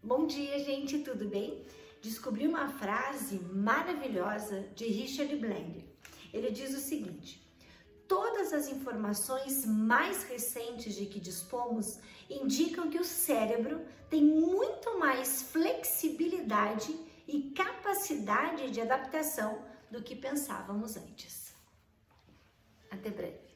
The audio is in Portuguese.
Bom dia, gente, tudo bem? Descobri uma frase maravilhosa de Richard Blender. Ele diz o seguinte: Todas as informações mais recentes de que dispomos indicam que o cérebro tem muito mais flexibilidade e capacidade de adaptação do que pensávamos antes. Até breve.